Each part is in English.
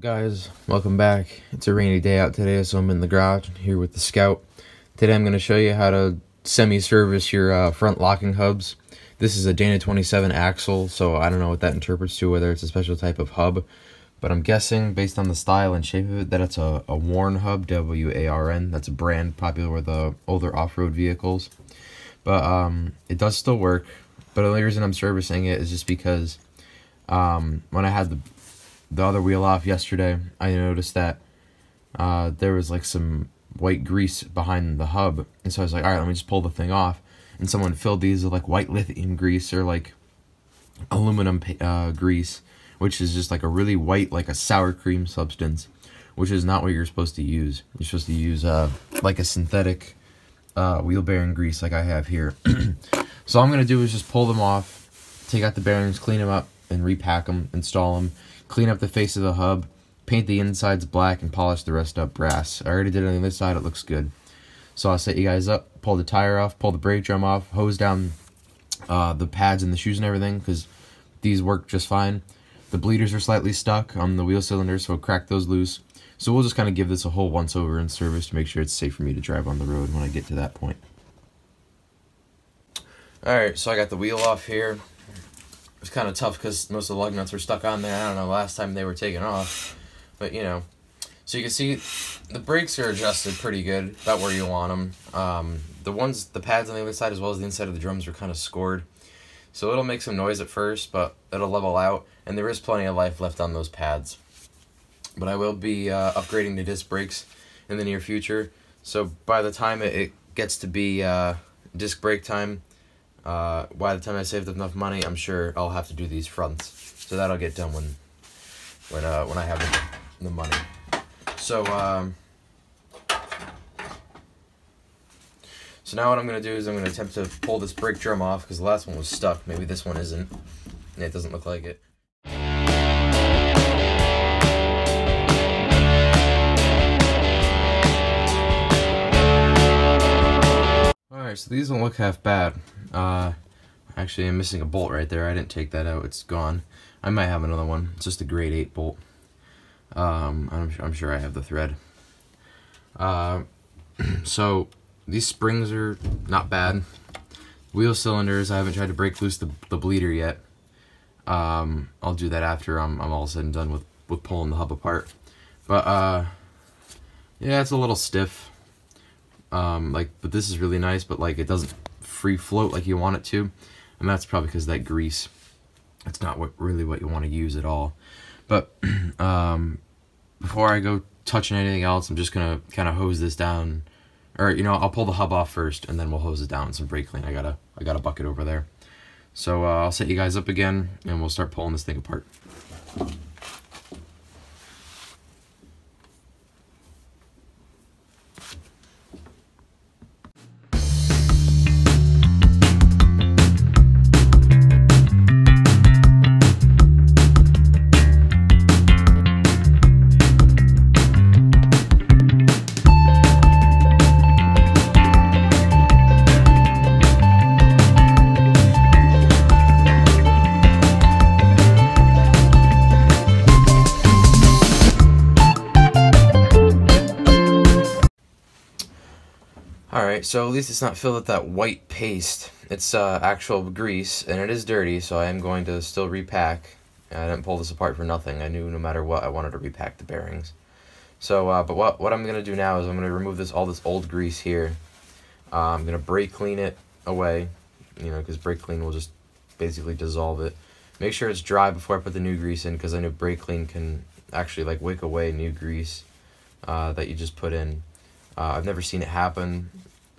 guys? Welcome back. It's a rainy day out today so i'm in the garage here with the scout. Today i'm going to show you how to semi-service your uh, front locking hubs. This is a dana 27 axle so i don't know what that interprets to whether it's a special type of hub but i'm guessing based on the style and shape of it that it's a, a warn hub w-a-r-n that's a brand popular with the older off-road vehicles. But um, it does still work but the only reason i'm servicing it is just because um, when i had the the other wheel off yesterday, I noticed that uh, there was like some white grease behind the hub, and so I was like, all right, let me just pull the thing off. And someone filled these with like white lithium grease or like aluminum uh, grease, which is just like a really white, like a sour cream substance, which is not what you're supposed to use. You're supposed to use uh, like a synthetic uh, wheel bearing grease like I have here. so all I'm gonna do is just pull them off, take out the bearings, clean them up, and repack them, install them clean up the face of the hub, paint the insides black, and polish the rest up brass. I already did it on this side, it looks good. So I'll set you guys up, pull the tire off, pull the brake drum off, hose down uh, the pads and the shoes and everything, because these work just fine. The bleeders are slightly stuck on the wheel cylinders, so crack those loose. So we'll just kind of give this a whole once over in service to make sure it's safe for me to drive on the road when I get to that point. Alright, so I got the wheel off here was kind of tough because most of the lug nuts were stuck on there. I don't know last time they were taken off, but you know. So you can see the brakes are adjusted pretty good, about where you want them. Um, the ones, the pads on the other side as well as the inside of the drums are kind of scored. So it'll make some noise at first, but it'll level out, and there is plenty of life left on those pads. But I will be uh, upgrading the disc brakes in the near future. So by the time it, it gets to be uh, disc brake time, uh, by the time I saved enough money, I'm sure I'll have to do these fronts. So that'll get done when when uh, when I have the, the money. So um, so now what I'm gonna do is I'm gonna attempt to pull this brake drum off because the last one was stuck. Maybe this one isn't. It doesn't look like it. Alright, so these don't look half bad. Uh, actually, I'm missing a bolt right there. I didn't take that out. It's gone. I might have another one. It's just a grade 8 bolt. Um, I'm, I'm sure I have the thread. Uh, so, these springs are not bad. Wheel cylinders, I haven't tried to break loose the, the bleeder yet. Um, I'll do that after I'm, I'm all said and done with, with pulling the hub apart. But, uh, yeah, it's a little stiff. Um, like, but this is really nice, but like it doesn't free float like you want it to. And that's probably because that grease, it's not what really what you want to use at all. But um, before I go touching anything else, I'm just going to kind of hose this down. Or, you know, I'll pull the hub off first, and then we'll hose it down with some brake clean. I got a, I got a bucket over there. So uh, I'll set you guys up again, and we'll start pulling this thing apart. Alright, so at least it's not filled with that white paste. It's uh, actual grease, and it is dirty, so I am going to still repack. I didn't pull this apart for nothing. I knew no matter what, I wanted to repack the bearings. So, uh, but what, what I'm going to do now is I'm going to remove this all this old grease here. Uh, I'm going to brake clean it away, you know, because brake clean will just basically dissolve it. Make sure it's dry before I put the new grease in, because I know brake clean can actually, like, wick away new grease uh, that you just put in. Uh, I've never seen it happen.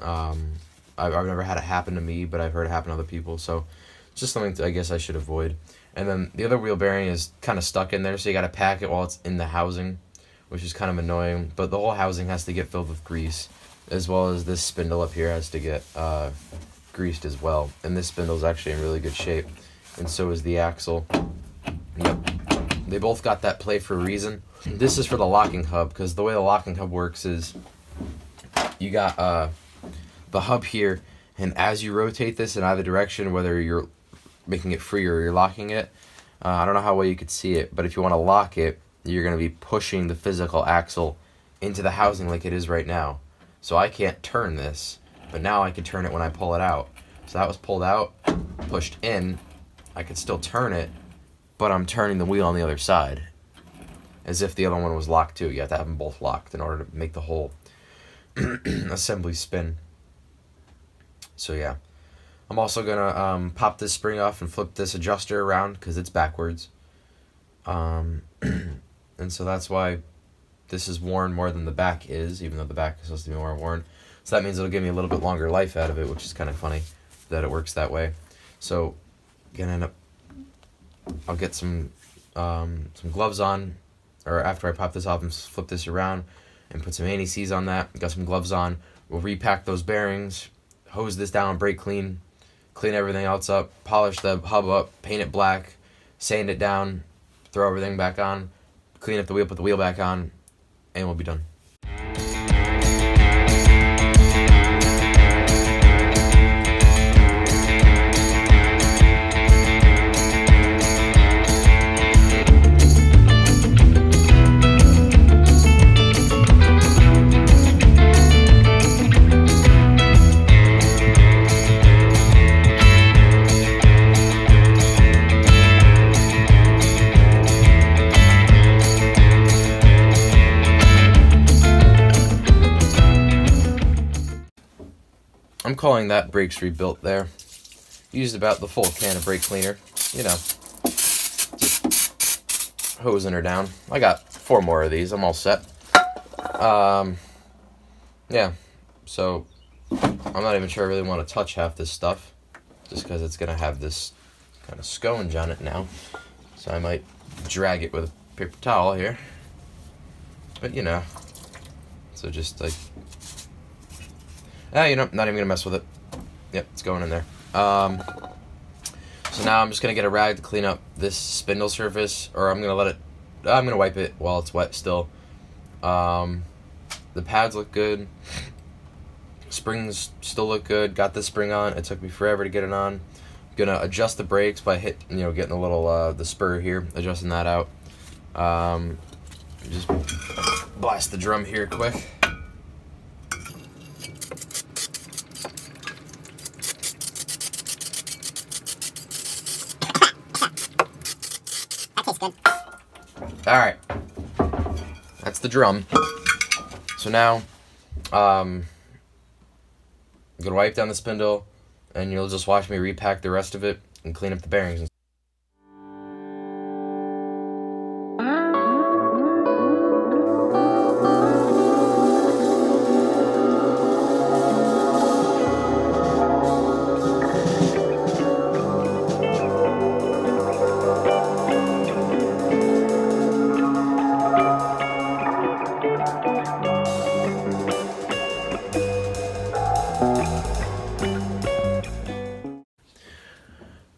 Um, I've, I've never had it happen to me, but I've heard it happen to other people. So it's just something I guess I should avoid. And then the other wheel bearing is kind of stuck in there, so you got to pack it while it's in the housing, which is kind of annoying. But the whole housing has to get filled with grease, as well as this spindle up here has to get uh, greased as well. And this spindle is actually in really good shape, and so is the axle. Yep. They both got that play for a reason. This is for the locking hub, because the way the locking hub works is you got uh, the hub here, and as you rotate this in either direction, whether you're making it free or you're locking it, uh, I don't know how well you could see it, but if you want to lock it, you're going to be pushing the physical axle into the housing like it is right now. So I can't turn this, but now I can turn it when I pull it out. So that was pulled out, pushed in. I could still turn it, but I'm turning the wheel on the other side. As if the other one was locked too. You have to have them both locked in order to make the whole assembly spin. So yeah. I'm also gonna um, pop this spring off and flip this adjuster around because it's backwards. Um, and so that's why this is worn more than the back is, even though the back is supposed to be more worn. So that means it'll give me a little bit longer life out of it, which is kind of funny that it works that way. So, gonna end up. I'll get some um, some gloves on, or after I pop this off and flip this around, and put some anti-seize on that. Got some gloves on. We'll repack those bearings, hose this down, brake clean, clean everything else up, polish the hub up, paint it black, sand it down, throw everything back on, clean up the wheel, put the wheel back on, and we'll be done. Calling that brakes rebuilt there. Used about the full can of brake cleaner. You know, just hosing her down. I got four more of these. I'm all set. Um, yeah, so I'm not even sure I really want to touch half this stuff. Just because it's going to have this kind of sconge on it now. So I might drag it with a paper towel here. But you know, so just like Ah, you know, not even gonna mess with it. Yep, it's going in there. Um, so now I'm just gonna get a rag to clean up this spindle surface, or I'm gonna let it. I'm gonna wipe it while it's wet still. Um, the pads look good. Springs still look good. Got the spring on. It took me forever to get it on. Gonna adjust the brakes by hit, you know, getting a little uh, the spur here, adjusting that out. Um, just blast the drum here quick. Alright. That's the drum. So now, um, I'm gonna wipe down the spindle, and you'll just watch me repack the rest of it and clean up the bearings.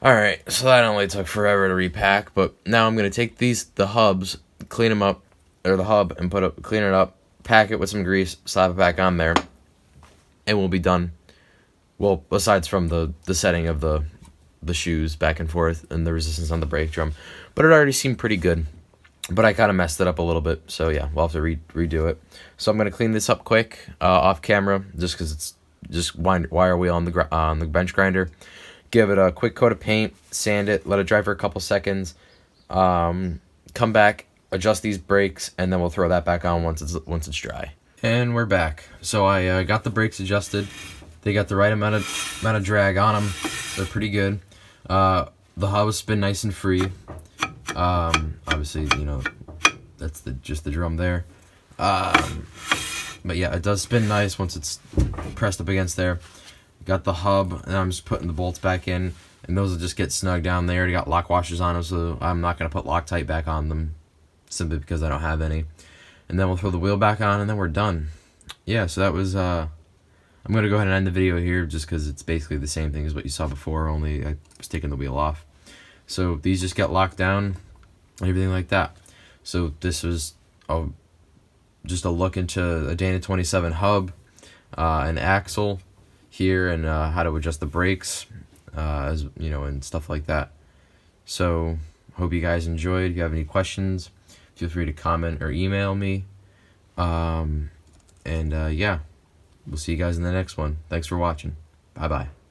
Alright, so that only took forever to repack, but now I'm going to take these, the hubs, clean them up, or the hub, and put it, clean it up, pack it with some grease, slap it back on there, and we'll be done. Well, besides from the, the setting of the, the shoes back and forth and the resistance on the brake drum, but it already seemed pretty good. But I kind of messed it up a little bit, so yeah, we'll have to re redo it. So I'm going to clean this up quick, uh, off camera, just because it's just wire wheel on the, uh, on the bench grinder give it a quick coat of paint, sand it, let it dry for a couple seconds, um, come back, adjust these brakes, and then we'll throw that back on once it's once it's dry. And we're back. So I uh, got the brakes adjusted. They got the right amount of amount of drag on them. They're pretty good. Uh, the hub's been nice and free. Um, obviously, you know, that's the just the drum there. Um, but yeah, it does spin nice once it's pressed up against there. Got the hub, and I'm just putting the bolts back in, and those will just get snug down there. got lock washers on them, so I'm not going to put Loctite back on them, simply because I don't have any. And then we'll throw the wheel back on, and then we're done. Yeah, so that was, uh, I'm going to go ahead and end the video here, just because it's basically the same thing as what you saw before, only I was taking the wheel off. So these just get locked down, and everything like that. So this was a, just a look into a Dana 27 hub, uh, an axle, here and uh, how to adjust the brakes, uh, as you know, and stuff like that. So hope you guys enjoyed. If you have any questions, feel free to comment or email me. Um, and uh, yeah, we'll see you guys in the next one. Thanks for watching. Bye bye.